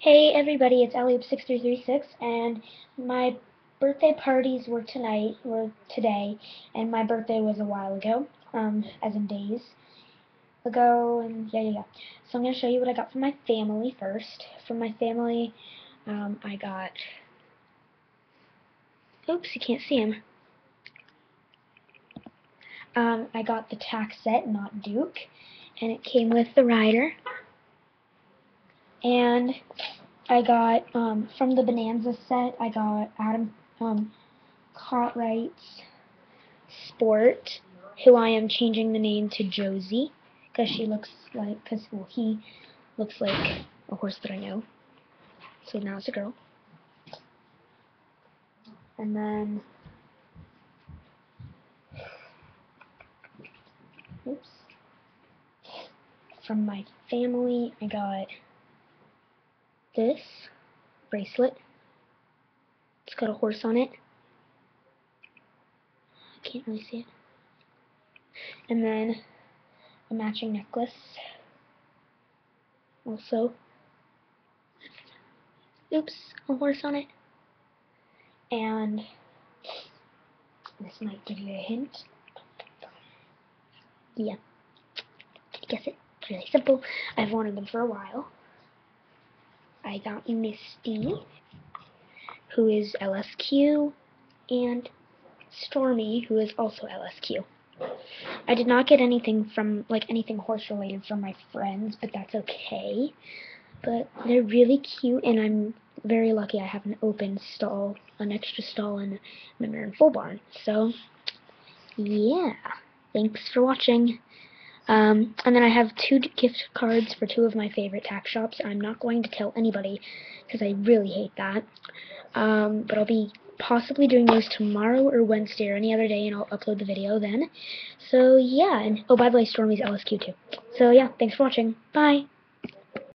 Hey everybody, it's allyoop6336 and my birthday parties were tonight, or today, and my birthday was a while ago, um, as in days ago, and yeah, yeah, yeah. So I'm going to show you what I got from my family first. From my family, um, I got, oops, you can't see him. Um, I got the tack set, not Duke, and it came with the rider and I got um, from the Bonanza set. I got Adam um, Cartwright's Sport, who I am changing the name to Josie because she looks like because well he looks like a horse that I know. So now it's a girl. And then oops. From my family, I got this bracelet. It's got a horse on it. I can't really see it. And then a matching necklace. Also. Oops, a horse on it. And this might give you a hint. Yeah. Guess it. It's really simple. I've wanted them for a while. I got Misty, who is LSQ, and Stormy, who is also LSQ. I did not get anything from, like, anything horse related from my friends, but that's okay. But they're really cute, and I'm very lucky I have an open stall, an extra stall in my Marin Full Barn. So, yeah. Thanks for watching. Um, and then I have two gift cards for two of my favorite tack shops. I'm not going to tell anybody because I really hate that. Um, but I'll be possibly doing those tomorrow or Wednesday or any other day, and I'll upload the video then. So, yeah. And, oh, by the way, Stormy's LSQ too. So, yeah, thanks for watching. Bye.